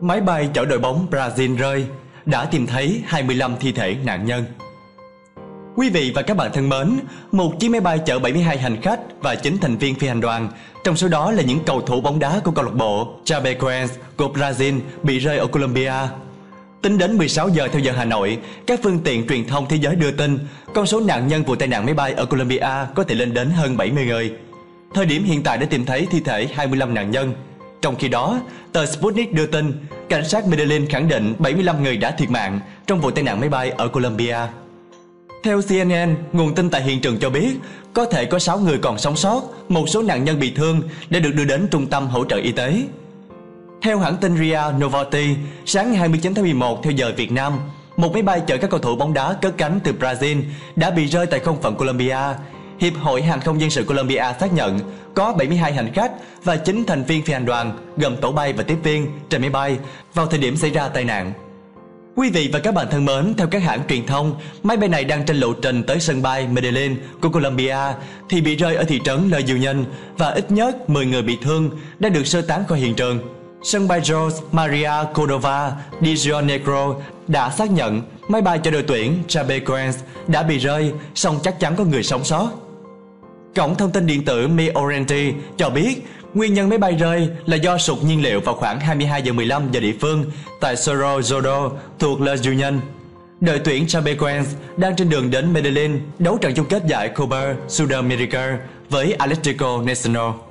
Máy bay chở đội bóng Brazil rơi đã tìm thấy 25 thi thể nạn nhân. Quý vị và các bạn thân mến, một chiếc máy bay chở 72 hành khách và 9 thành viên phi hành đoàn, trong số đó là những cầu thủ bóng đá của câu lạc bộ Chapecoense của Brazil bị rơi ở Colombia. Tính đến 16 giờ theo giờ Hà Nội, các phương tiện truyền thông thế giới đưa tin con số nạn nhân vụ tai nạn máy bay ở Colombia có thể lên đến hơn 70 người. Thời điểm hiện tại đã tìm thấy thi thể 25 nạn nhân. Trong khi đó, tờ Sputnik đưa tin cảnh sát Medellin khẳng định 75 người đã thiệt mạng trong vụ tai nạn máy bay ở Colombia. Theo CNN, nguồn tin tại hiện trường cho biết có thể có 6 người còn sống sót, một số nạn nhân bị thương đã được đưa đến trung tâm hỗ trợ y tế. Theo hãng tin RIA Novosti, sáng ngày 29 tháng 11 theo giờ Việt Nam, một máy bay chở các cầu thủ bóng đá cất cánh từ Brazil đã bị rơi tại không phận Colombia. Hiệp hội Hàng không dân sự Colombia xác nhận có 72 hành khách và 9 thành viên phi hành đoàn gồm tổ bay và tiếp viên trên máy bay vào thời điểm xảy ra tai nạn. Quý vị và các bạn thân mến, theo các hãng truyền thông, máy bay này đang trên lộ trình tới sân bay Medellin của Colombia thì bị rơi ở thị trấn La Union và ít nhất 10 người bị thương đã được sơ tán khỏi hiện trường. Sân bay Jose Maria Cordova de Rio Negro đã xác nhận máy bay cho đội tuyển Chapecoense đã bị rơi, song chắc chắn có người sống sót. Cổng thông tin điện tử Mi Oriente cho biết, nguyên nhân máy bay rơi là do sụt nhiên liệu vào khoảng 22 giờ 15 giờ địa phương tại Cerro Zodo thuộc La Union. Đội tuyển Chapecoense đang trên đường đến Medellin đấu trận chung kết giải Copa Sudamerica với Atlético Nacional.